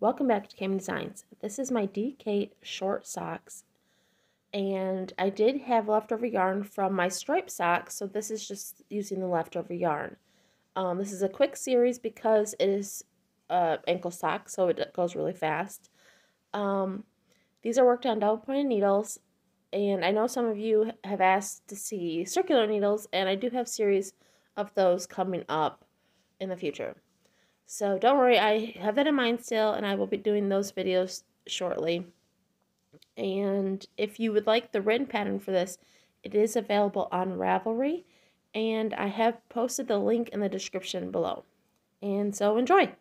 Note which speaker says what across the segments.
Speaker 1: Welcome back to Kami Designs. This is my DK short socks. And I did have leftover yarn from my striped socks, so this is just using the leftover yarn. Um, this is a quick series because it is uh, ankle sock, so it goes really fast. Um, these are worked on double pointed needles, and I know some of you have asked to see circular needles, and I do have series of those coming up in the future. So don't worry, I have that in mind still, and I will be doing those videos shortly. And if you would like the written pattern for this, it is available on Ravelry, and I have posted the link in the description below. And so enjoy!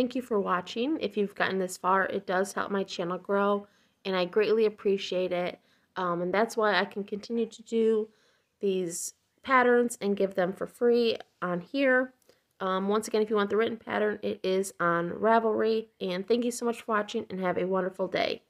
Speaker 1: Thank you for watching. If you've gotten this far, it does help my channel grow, and I greatly appreciate it. Um, and that's why I can continue to do these patterns and give them for free on here. Um, once again, if you want the written pattern, it is on Ravelry. And thank you so much for watching and have a wonderful day.